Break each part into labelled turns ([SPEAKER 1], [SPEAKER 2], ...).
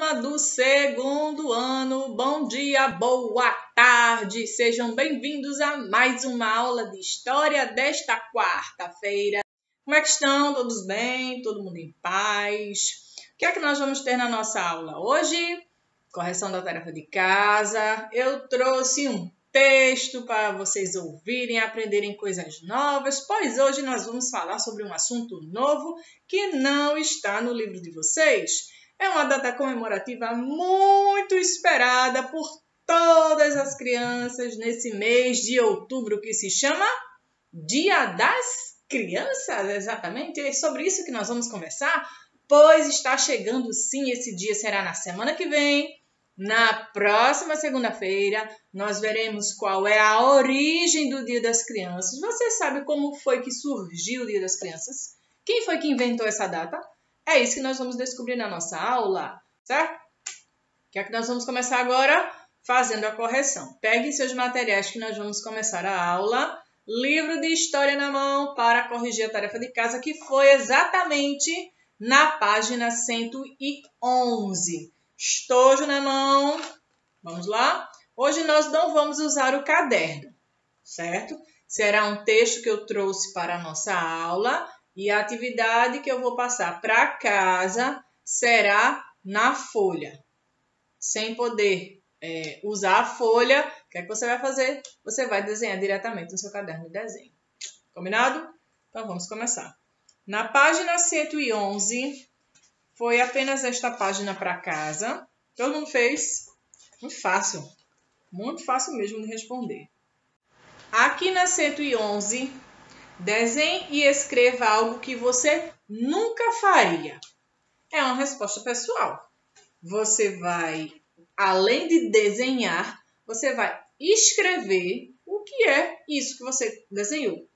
[SPEAKER 1] turma do segundo ano, bom dia, boa tarde, sejam bem-vindos a mais uma aula de História desta quarta-feira. Como é que estão? Todos bem? Todo mundo em paz? O que é que nós vamos ter na nossa aula hoje? Correção da tarefa de casa. Eu trouxe um texto para vocês ouvirem, aprenderem coisas novas, pois hoje nós vamos falar sobre um assunto novo que não está no livro de vocês. É uma data comemorativa muito esperada por todas as crianças nesse mês de outubro que se chama Dia das Crianças, exatamente. É sobre isso que nós vamos conversar, pois está chegando sim, esse dia será na semana que vem. Na próxima segunda-feira, nós veremos qual é a origem do Dia das Crianças. Você sabe como foi que surgiu o Dia das Crianças? Quem foi que inventou essa data? É isso que nós vamos descobrir na nossa aula, certo? O que é que nós vamos começar agora? Fazendo a correção. Pegue seus materiais que nós vamos começar a aula. Livro de história na mão para corrigir a tarefa de casa, que foi exatamente na página 111 estojo na mão. Vamos lá? Hoje nós não vamos usar o caderno, certo? Será um texto que eu trouxe para a nossa aula e a atividade que eu vou passar para casa será na folha. Sem poder é, usar a folha, o que é que você vai fazer? Você vai desenhar diretamente no seu caderno de desenho. Combinado? Então vamos começar. Na página 111, foi apenas esta página para casa. Todo mundo fez? Muito fácil. Muito fácil mesmo de responder. Aqui na 111, desenhe e escreva algo que você nunca faria. É uma resposta pessoal. Você vai, além de desenhar, você vai escrever o que é isso que você desenhou.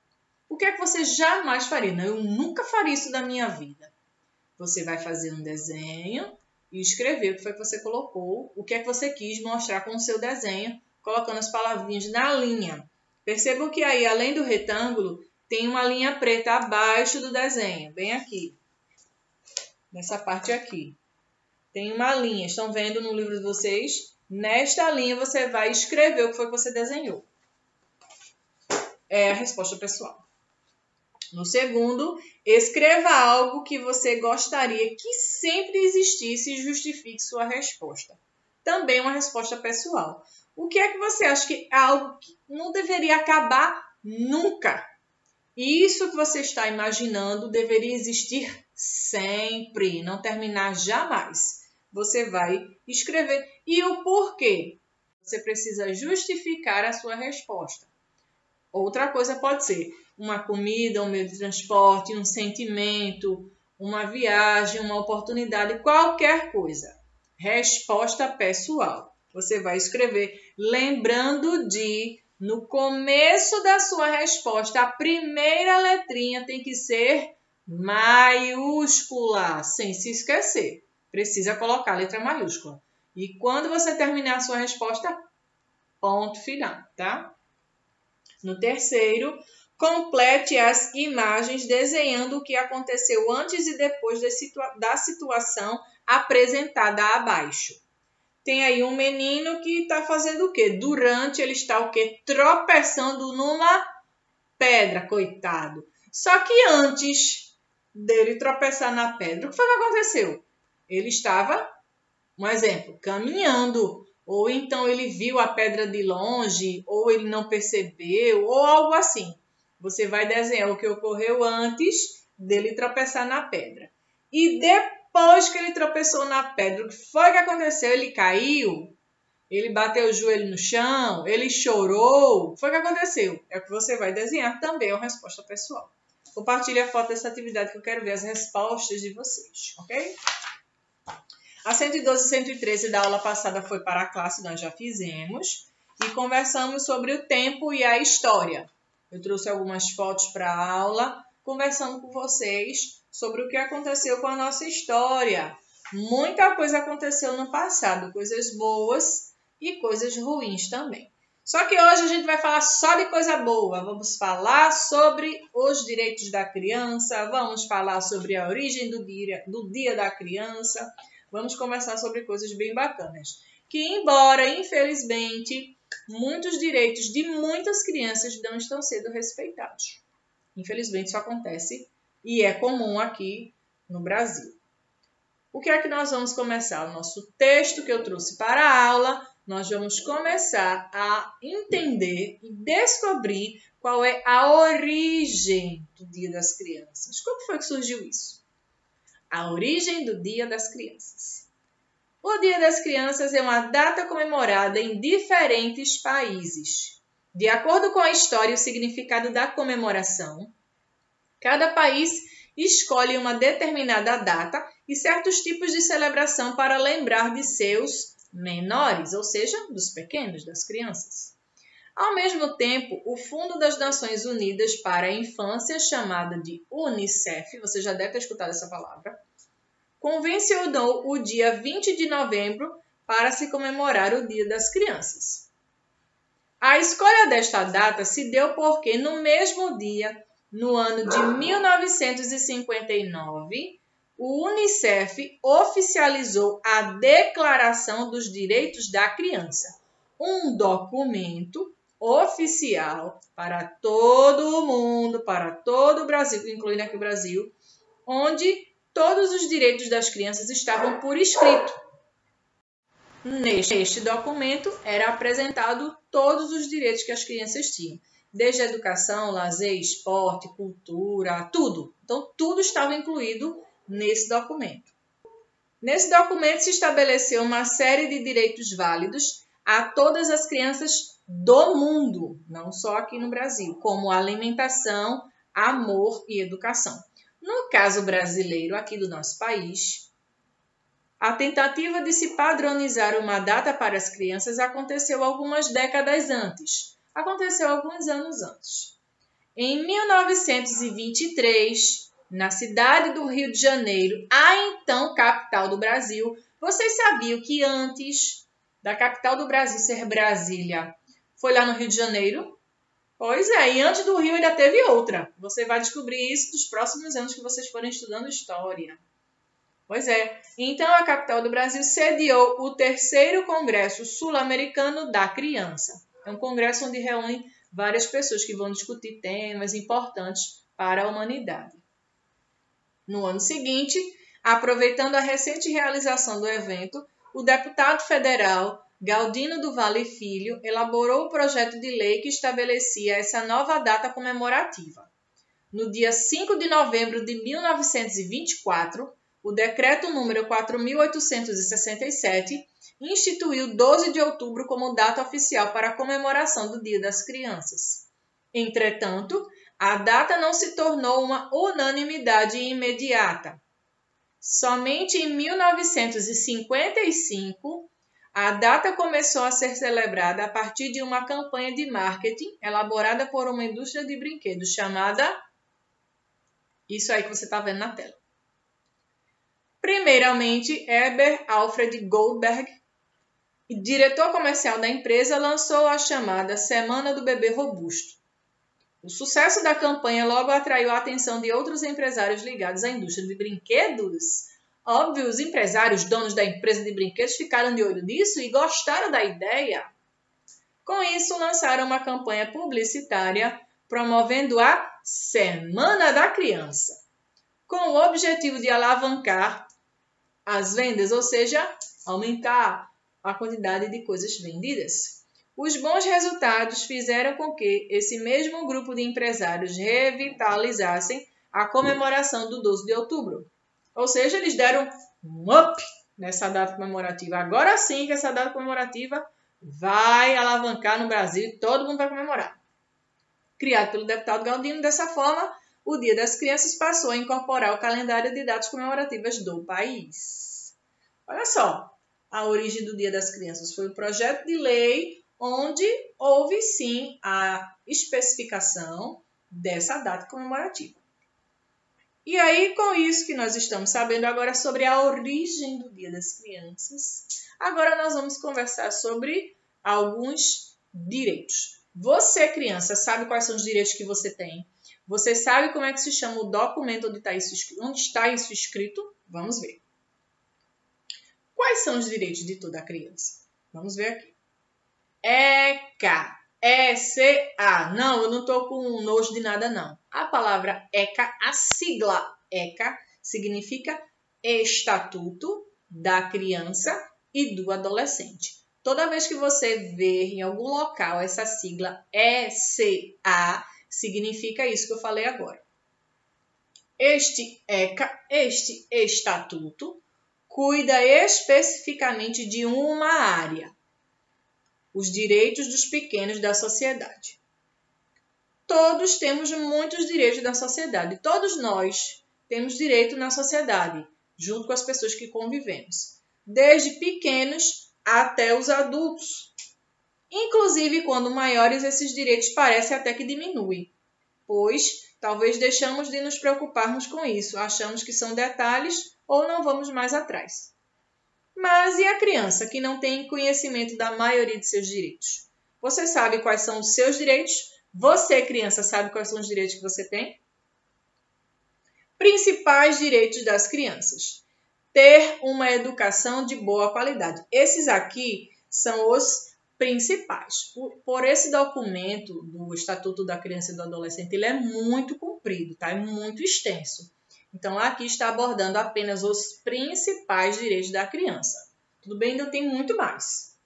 [SPEAKER 1] O que é que você jamais faria? Não, eu nunca faria isso da minha vida. Você vai fazer um desenho e escrever o que foi que você colocou, o que é que você quis mostrar com o seu desenho, colocando as palavrinhas na linha. Percebam que aí, além do retângulo, tem uma linha preta abaixo do desenho, bem aqui. Nessa parte aqui. Tem uma linha, estão vendo no livro de vocês? Nesta linha você vai escrever o que foi que você desenhou. É a resposta pessoal. No segundo, escreva algo que você gostaria que sempre existisse e justifique sua resposta. Também uma resposta pessoal. O que é que você acha que é algo que não deveria acabar nunca? Isso que você está imaginando deveria existir sempre, não terminar jamais. Você vai escrever. E o porquê? Você precisa justificar a sua resposta. Outra coisa pode ser: uma comida, um meio de transporte, um sentimento, uma viagem, uma oportunidade, qualquer coisa. Resposta pessoal. Você vai escrever lembrando de no começo da sua resposta, a primeira letrinha tem que ser maiúscula, sem se esquecer. Precisa colocar a letra maiúscula. E quando você terminar a sua resposta, ponto final, tá? No terceiro, Complete as imagens desenhando o que aconteceu antes e depois da situação apresentada abaixo. Tem aí um menino que está fazendo o quê? Durante ele está o quê? Tropeçando numa pedra, coitado. Só que antes dele tropeçar na pedra, o que foi que aconteceu? Ele estava, um exemplo, caminhando, ou então ele viu a pedra de longe, ou ele não percebeu, ou algo assim. Você vai desenhar o que ocorreu antes dele tropeçar na pedra. E depois que ele tropeçou na pedra, o que foi que aconteceu? Ele caiu, ele bateu o joelho no chão, ele chorou. O que foi que aconteceu? É o que você vai desenhar também, é uma resposta pessoal. Compartilhe a foto dessa atividade que eu quero ver as respostas de vocês, ok? A 112 e 113 da aula passada foi para a classe, nós já fizemos. E conversamos sobre o tempo e a história. Eu trouxe algumas fotos para a aula, conversando com vocês sobre o que aconteceu com a nossa história. Muita coisa aconteceu no passado, coisas boas e coisas ruins também. Só que hoje a gente vai falar só de coisa boa. Vamos falar sobre os direitos da criança, vamos falar sobre a origem do dia, do dia da criança, vamos conversar sobre coisas bem bacanas. Que, embora, infelizmente, muitos direitos de muitas crianças não estão sendo respeitados. Infelizmente, isso acontece e é comum aqui no Brasil. O que é que nós vamos começar? O nosso texto que eu trouxe para a aula, nós vamos começar a entender e descobrir qual é a origem do Dia das Crianças. Como foi que surgiu isso? A origem do Dia das Crianças. O Dia das Crianças é uma data comemorada em diferentes países. De acordo com a história e o significado da comemoração, cada país escolhe uma determinada data e certos tipos de celebração para lembrar de seus menores, ou seja, dos pequenos, das crianças. Ao mesmo tempo, o Fundo das Nações Unidas para a Infância, chamada de UNICEF, você já deve ter escutado essa palavra, convencionou o dia 20 de novembro para se comemorar o Dia das Crianças. A escolha desta data se deu porque, no mesmo dia, no ano de 1959, o Unicef oficializou a Declaração dos Direitos da Criança, um documento oficial para todo o mundo, para todo o Brasil, incluindo aqui o Brasil, onde todos os direitos das crianças estavam por escrito. Neste documento era apresentado todos os direitos que as crianças tinham, desde educação, lazer, esporte, cultura, tudo. Então, tudo estava incluído nesse documento. Nesse documento se estabeleceu uma série de direitos válidos a todas as crianças do mundo, não só aqui no Brasil, como alimentação, amor e educação. No caso brasileiro, aqui do nosso país, a tentativa de se padronizar uma data para as crianças aconteceu algumas décadas antes. Aconteceu alguns anos antes. Em 1923, na cidade do Rio de Janeiro, a então capital do Brasil, vocês sabiam que antes da capital do Brasil ser Brasília, foi lá no Rio de Janeiro? Pois é, e antes do Rio ainda teve outra. Você vai descobrir isso nos próximos anos que vocês forem estudando história. Pois é, então a capital do Brasil sediou o terceiro Congresso Sul-Americano da Criança. É um congresso onde reúne várias pessoas que vão discutir temas importantes para a humanidade. No ano seguinte, aproveitando a recente realização do evento, o deputado federal Galdino do Vale Filho elaborou o projeto de lei que estabelecia essa nova data comemorativa. No dia 5 de novembro de 1924, o decreto número 4867 instituiu 12 de outubro como data oficial para a comemoração do Dia das Crianças. Entretanto, a data não se tornou uma unanimidade imediata. Somente em 1955, a data começou a ser celebrada a partir de uma campanha de marketing elaborada por uma indústria de brinquedos chamada. Isso aí que você está vendo na tela. Primeiramente, Heber Alfred Goldberg, diretor comercial da empresa, lançou a chamada Semana do Bebê Robusto o sucesso da campanha logo atraiu a atenção de outros empresários ligados à indústria de brinquedos. Óbvio, os empresários, donos da empresa de brinquedos, ficaram de olho nisso e gostaram da ideia. Com isso, lançaram uma campanha publicitária promovendo a Semana da Criança, com o objetivo de alavancar as vendas, ou seja, aumentar a quantidade de coisas vendidas. Os bons resultados fizeram com que esse mesmo grupo de empresários revitalizassem a comemoração do 12 de outubro. Ou seja, eles deram um up nessa data comemorativa. Agora sim que essa data comemorativa vai alavancar no Brasil e todo mundo vai comemorar. Criado pelo deputado Galdino, dessa forma, o Dia das Crianças passou a incorporar o calendário de datas comemorativas do país. Olha só, a origem do Dia das Crianças foi um projeto de lei onde houve sim a especificação dessa data comemorativa. E aí, com isso que nós estamos sabendo agora sobre a origem do Dia das Crianças, agora nós vamos conversar sobre alguns direitos. Você, criança, sabe quais são os direitos que você tem? Você sabe como é que se chama o documento onde está isso, onde está isso escrito? Vamos ver. Quais são os direitos de toda criança? Vamos ver aqui. ECA. E-C-A. Não, eu não estou com nojo de nada, não. A palavra ECA, a sigla ECA, significa Estatuto da Criança e do Adolescente. Toda vez que você ver em algum local essa sigla ECA, significa isso que eu falei agora. Este ECA, este estatuto, cuida especificamente de uma área, os direitos dos pequenos da sociedade. Todos temos muitos direitos da sociedade, todos nós temos direito na sociedade, junto com as pessoas que convivemos, desde pequenos até os adultos. Inclusive, quando maiores, esses direitos parecem até que diminuem, pois talvez deixamos de nos preocuparmos com isso, achamos que são detalhes ou não vamos mais atrás. Mas e a criança que não tem conhecimento da maioria de seus direitos? Você sabe quais são os seus direitos? Você, criança, sabe quais são os direitos que você tem? Principais direitos das crianças: ter uma educação de boa qualidade. Esses aqui são os principais. Por, por, esse documento do Estatuto da Criança e do Adolescente, ele é muito comprido, tá? É muito extenso. Então, aqui está abordando apenas os principais direitos da criança. Tudo bem, ainda tem muito mais.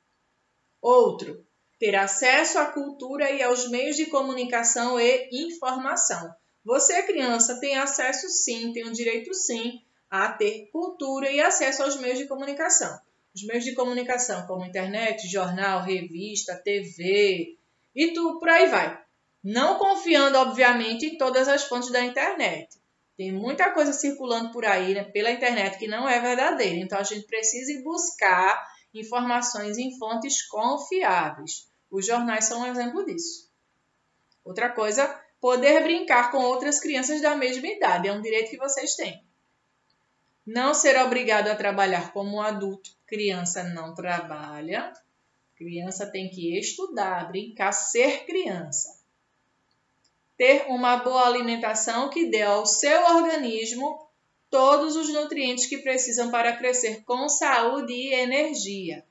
[SPEAKER 1] Outro, ter acesso à cultura e aos meios de comunicação e informação. Você, criança, tem acesso sim, tem o direito sim a ter cultura e acesso aos meios de comunicação. Os meios de comunicação, como internet, jornal, revista, TV e tudo por aí vai. Não confiando, obviamente, em todas as fontes da internet. Tem muita coisa circulando por aí, né, pela internet, que não é verdadeira. Então, a gente precisa buscar informações em fontes confiáveis. Os jornais são um exemplo disso. Outra coisa, poder brincar com outras crianças da mesma idade. É um direito que vocês têm. Não ser obrigado a trabalhar como adulto. Criança não trabalha. Criança tem que estudar, brincar, ser criança ter uma boa alimentação que dê ao seu organismo todos os nutrientes que precisam para crescer com saúde e energia.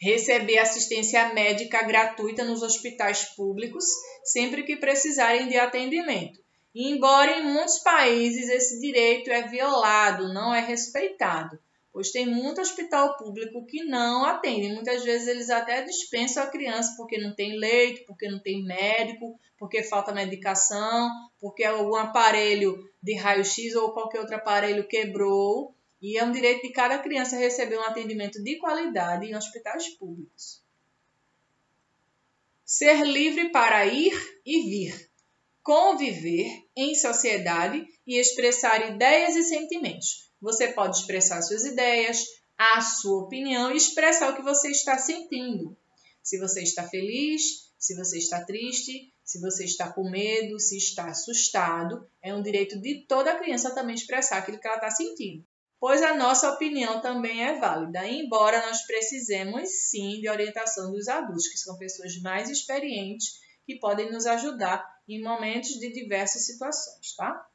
[SPEAKER 1] Receber assistência médica gratuita nos hospitais públicos sempre que precisarem de atendimento. Embora em muitos países esse direito é violado, não é respeitado pois tem muito hospital público que não atende. Muitas vezes eles até dispensam a criança porque não tem leito, porque não tem médico, porque falta medicação, porque algum aparelho de raio-x ou qualquer outro aparelho quebrou. E é um direito de cada criança receber um atendimento de qualidade em hospitais públicos. Ser livre para ir e vir, conviver em sociedade e expressar ideias e sentimentos você pode expressar suas ideias, a sua opinião e expressar o que você está sentindo. Se você está feliz, se você está triste, se você está com medo, se está assustado, é um direito de toda criança também expressar aquilo que ela está sentindo. Pois a nossa opinião também é válida, embora nós precisemos sim de orientação dos adultos, que são pessoas mais experientes que podem nos ajudar em momentos de diversas situações, tá?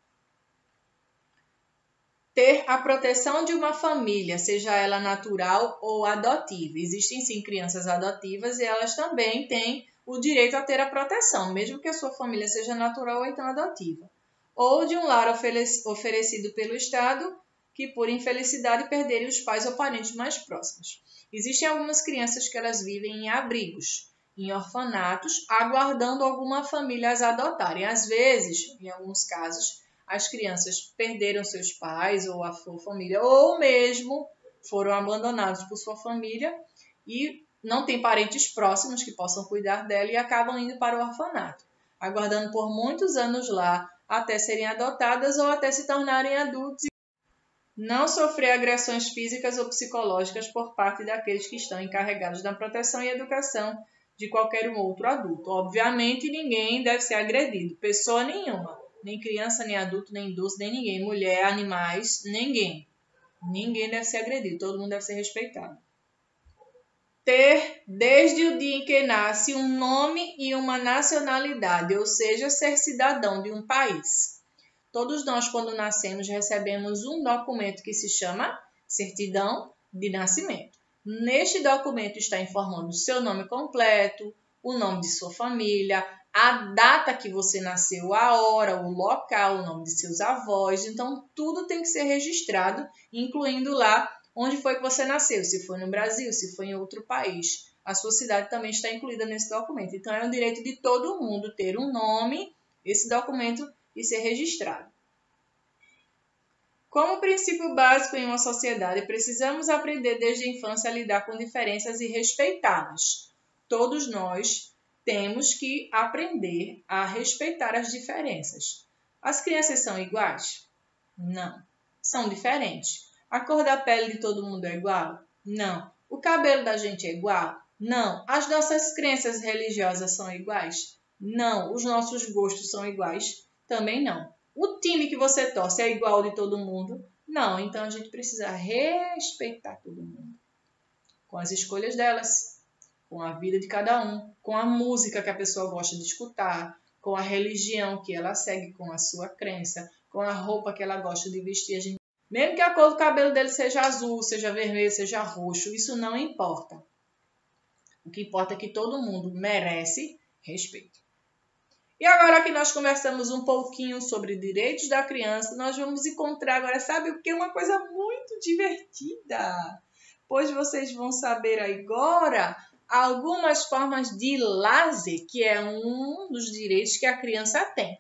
[SPEAKER 1] ter a proteção de uma família, seja ela natural ou adotiva. Existem sim crianças adotivas e elas também têm o direito a ter a proteção, mesmo que a sua família seja natural ou então adotiva. Ou de um lar oferecido pelo Estado que, por infelicidade, perderem os pais ou parentes mais próximos. Existem algumas crianças que elas vivem em abrigos, em orfanatos, aguardando alguma família as adotarem. Às vezes, em alguns casos, as crianças perderam seus pais ou a sua família, ou mesmo foram abandonados por sua família e não tem parentes próximos que possam cuidar dela e acabam indo para o orfanato, aguardando por muitos anos lá até serem adotadas ou até se tornarem adultos e não sofrer agressões físicas ou psicológicas por parte daqueles que estão encarregados da proteção e educação de qualquer outro adulto. Obviamente, ninguém deve ser agredido, pessoa nenhuma nem criança, nem adulto, nem idoso, nem ninguém, mulher, animais, ninguém. Ninguém deve ser agredido, todo mundo deve ser respeitado. ter, desde o dia em que nasce, um nome e uma nacionalidade, ou seja, ser cidadão de um país. Todos nós, quando nascemos, recebemos um documento que se chama certidão de nascimento. Neste documento está informando o seu nome completo, o nome de sua família, a data que você nasceu, a hora, o local, o nome de seus avós. Então, tudo tem que ser registrado, incluindo lá onde foi que você nasceu, se foi no Brasil, se foi em outro país. A sua cidade também está incluída nesse documento. Então, é um direito de todo mundo ter um nome, esse documento e ser registrado. Como princípio básico em uma sociedade, precisamos aprender desde a infância a lidar com diferenças e respeitá-las. Todos nós temos que aprender a respeitar as diferenças. As crianças são iguais? Não, são diferentes. A cor da pele de todo mundo é igual? Não. O cabelo da gente é igual? Não. As nossas crenças religiosas são iguais? Não. Os nossos gostos são iguais? Também não. O time que você torce é igual de todo mundo? Não. Então a gente precisa respeitar todo mundo com as escolhas delas com a vida de cada um, com a música que a pessoa gosta de escutar, com a religião que ela segue, com a sua crença, com a roupa que ela gosta de vestir. A gente... Mesmo que a cor do cabelo dele seja azul, seja vermelho, seja roxo, isso não importa. O que importa é que todo mundo merece respeito. E agora que nós conversamos um pouquinho sobre direitos da criança, nós vamos encontrar agora, sabe o que? Uma coisa muito divertida. Pois vocês vão saber agora algumas formas de lazer, que é um dos direitos que a criança tem.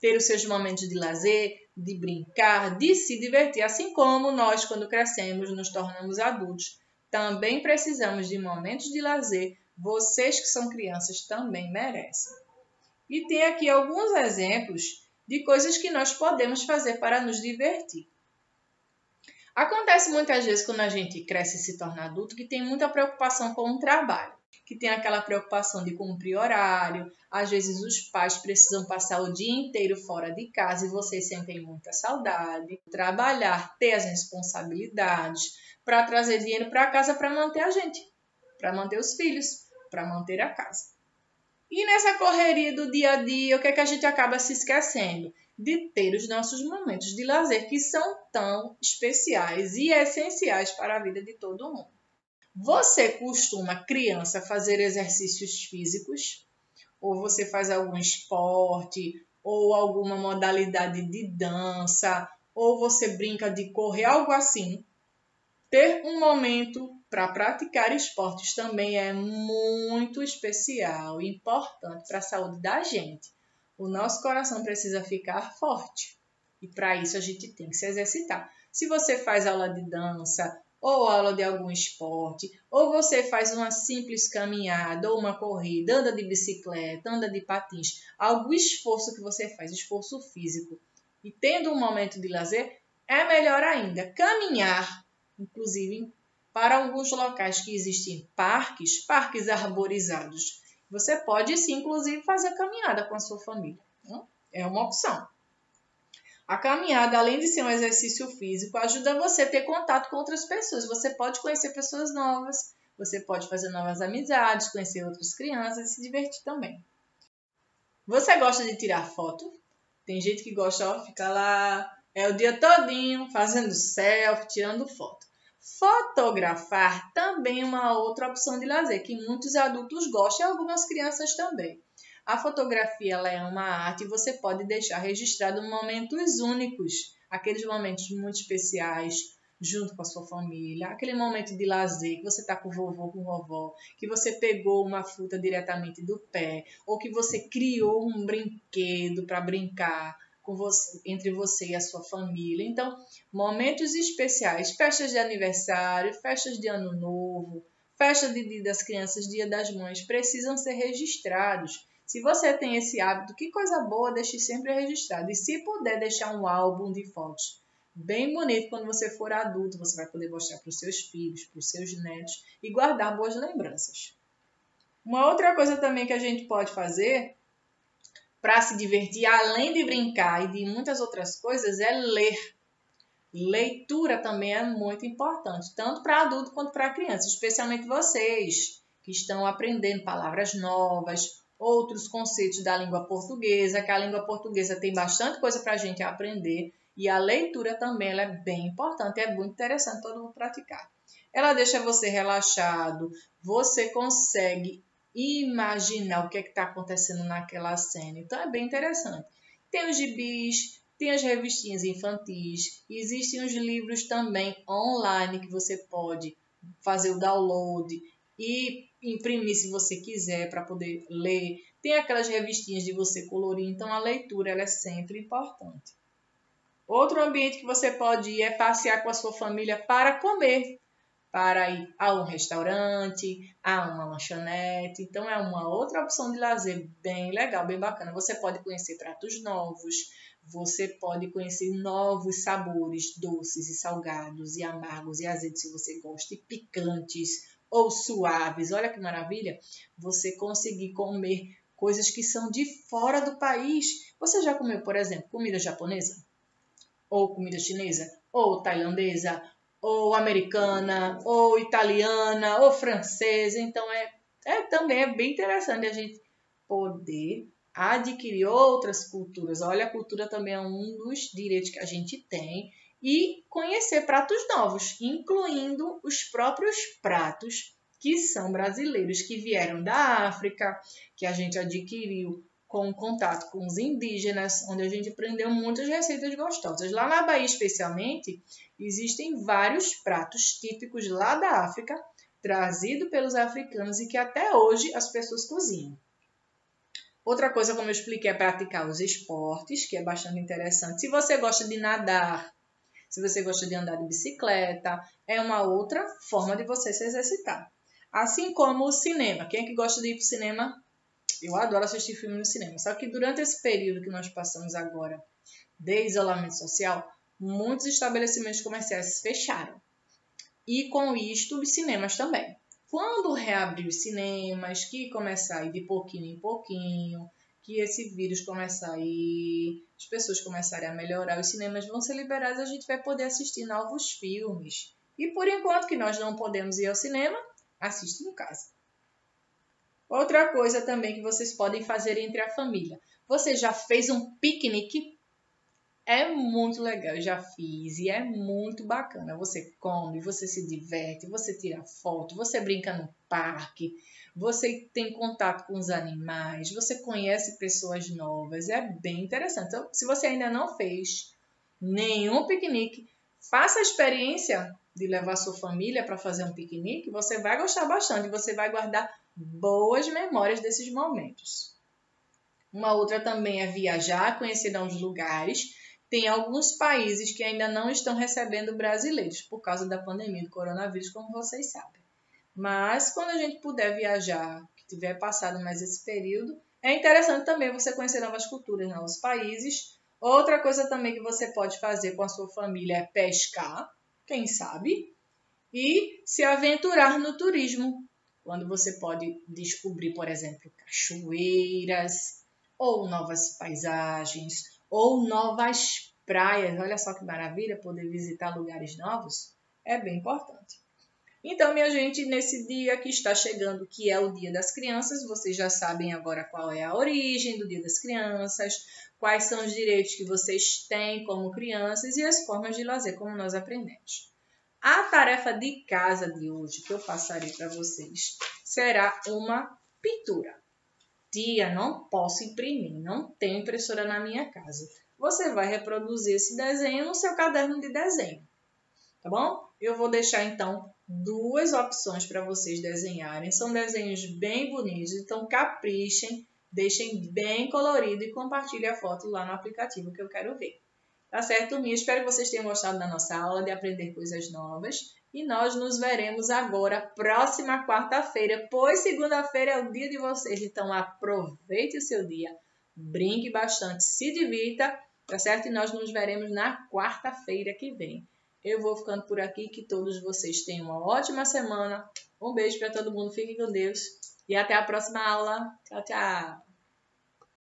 [SPEAKER 1] Ter os seus momentos de lazer, de brincar, de se divertir, assim como nós, quando crescemos, nos tornamos adultos, também precisamos de momentos de lazer. Vocês que são crianças também merecem. E tem aqui alguns exemplos de coisas que nós podemos fazer para nos divertir. Acontece muitas vezes quando a gente cresce e se torna adulto que tem muita preocupação com o trabalho, que tem aquela preocupação de cumprir horário, às vezes os pais precisam passar o dia inteiro fora de casa e vocês sentem muita saudade, trabalhar, ter as responsabilidades para trazer dinheiro para casa para manter a gente, para manter os filhos, para manter a casa. E nessa correria do dia a dia, o que é que a gente acaba se esquecendo? de ter os nossos momentos de lazer que são tão especiais e essenciais para a vida de todo mundo. Você costuma, criança, fazer exercícios físicos? Ou você faz algum esporte? Ou alguma modalidade de dança? Ou você brinca de correr? Algo assim. Ter um momento para praticar esportes também é muito especial e importante para a saúde da gente. O nosso coração precisa ficar forte. E para isso a gente tem que se exercitar. Se você faz aula de dança, ou aula de algum esporte, ou você faz uma simples caminhada, ou uma corrida, anda de bicicleta, anda de patins, algum esforço que você faz, esforço físico, e tendo um momento de lazer, é melhor ainda caminhar, inclusive para alguns locais que existem parques, parques arborizados. Você pode sim, inclusive, fazer caminhada com a sua família. Né? É uma opção. A caminhada, além de ser um exercício físico, ajuda você a ter contato com outras pessoas. Você pode conhecer pessoas novas, você pode fazer novas amizades, conhecer outras crianças e se divertir também. Você gosta de tirar foto? Tem gente que gosta, ó, fica lá é o dia todinho fazendo selfie, tirando foto. Fotografar também é uma outra opção de lazer que muitos adultos gostam e algumas crianças também. A fotografia é uma arte e você pode deixar registrado momentos únicos, aqueles momentos muito especiais, junto com a sua família, aquele momento de lazer que você está com o vovô, com vovó, que você pegou uma fruta diretamente do pé, ou que você criou um brinquedo para brincar, você, entre você e a sua família. Então, momentos especiais, festas de aniversário, festas de ano novo, festa de dia das crianças, dia das mães, precisam ser registrados. Se você tem esse hábito, que coisa boa, deixe sempre registrado. E se puder deixar um álbum de fotos bem bonito quando você for adulto, você vai poder mostrar para os seus filhos, para os seus netos e guardar boas lembranças. Uma outra coisa também que a gente pode fazer para se divertir, além de brincar e de muitas outras coisas, é ler. Leitura também é muito importante, tanto para adulto quanto para criança, especialmente vocês que estão aprendendo palavras novas, outros conceitos da língua portuguesa, que a língua portuguesa tem bastante coisa para a gente aprender e a leitura também é bem importante, é muito interessante todo mundo praticar. Ela deixa você relaxado, você consegue imaginar o que é está acontecendo naquela cena. Então é bem interessante. Tem os gibis, tem as revistinhas infantis, existem os livros também online que você pode fazer o download e imprimir se você quiser para poder ler. Tem aquelas revistinhas de você colorir, então a leitura ela é sempre importante. Outro ambiente que você pode ir é passear com a sua família para comer, para ir a um restaurante, a uma lanchonete. Então é uma outra opção de lazer bem legal, bem bacana. Você pode conhecer pratos novos, você pode conhecer novos sabores, doces e salgados, e amargos e azedos se você gosta, e picantes ou suaves. Olha que maravilha! Você conseguir comer coisas que são de fora do país. Você já comeu, por exemplo, comida japonesa? Ou comida chinesa? Ou tailandesa? Ou americana? Ou italiana? Ou francesa? Então, é, é também é bem interessante a gente poder adquirir outras culturas. Olha, a cultura também é um dos direitos que a gente tem e conhecer pratos novos, incluindo os próprios pratos que são brasileiros, que vieram da África, que a gente adquiriu com contato com os indígenas, onde a gente aprendeu muitas receitas gostosas. Lá na Bahia, especialmente, existem vários pratos típicos lá da África, trazidos pelos africanos e que até hoje as pessoas cozinham. Outra coisa, como eu expliquei, é praticar os esportes, que é bastante interessante. Se você gosta de nadar, se você gosta de andar de bicicleta, é uma outra forma de você se exercitar. Assim como o cinema. Quem é que gosta de ir para o cinema? Eu adoro assistir filme no cinema. Só que durante esse período que nós passamos agora de isolamento social, muitos estabelecimentos comerciais fecharam. E com isto, os cinemas também. Quando reabrir os cinemas, que começar a ir de pouquinho em pouquinho, que esse vírus começar a ir, as pessoas começarem a melhorar, os cinemas vão ser liberados, a gente vai poder assistir novos filmes. E por enquanto que nós não podemos ir ao cinema, assiste em casa. Outra coisa também que vocês podem fazer entre a família. Você já fez um piquenique é muito legal, eu já fiz e é muito bacana. Você come, você se diverte, você tira foto, você brinca no parque, você tem contato com os animais, você conhece pessoas novas, é bem interessante. Então, se você ainda não fez nenhum piquenique, faça a experiência de levar sua família para fazer um piquenique, você vai gostar bastante, você vai guardar boas memórias desses momentos. Uma outra também é viajar, conhecer novos lugares tem alguns países que ainda não estão recebendo brasileiros por causa da pandemia do coronavírus, como vocês sabem. Mas quando a gente puder viajar, que tiver passado mais esse período, é interessante também você conhecer novas culturas, novos países. Outra coisa também que você pode fazer com a sua família é pescar, quem sabe, e se aventurar no turismo, quando você pode descobrir, por exemplo, cachoeiras ou novas paisagens ou novas praias. Olha só que maravilha poder visitar lugares novos. É bem importante. Então, minha gente, nesse dia que está chegando, que é o Dia das Crianças, vocês já sabem agora qual é a origem do Dia das Crianças, quais são os direitos que vocês têm como crianças e as formas de lazer, como nós aprendemos. A tarefa de casa de hoje que eu passarei para vocês será uma pintura. Tia, não posso imprimir, não tenho impressora na minha casa. Você vai reproduzir esse desenho no seu caderno de desenho, tá bom? Eu vou deixar então duas opções para vocês desenharem. São desenhos bem bonitos, então caprichem, deixem bem colorido e compartilhem a foto lá no aplicativo que eu quero ver. Tá certo, minha? Espero que vocês tenham gostado da nossa aula de aprender coisas novas. E nós nos veremos agora, próxima quarta-feira, pois segunda-feira é o dia de vocês. Então aproveite o seu dia, brinque bastante, se divirta, tá certo? E nós nos veremos na quarta-feira que vem. Eu vou ficando por aqui, que todos vocês tenham uma ótima semana. Um beijo para todo mundo, fiquem com Deus e até a próxima aula. Tchau, tchau!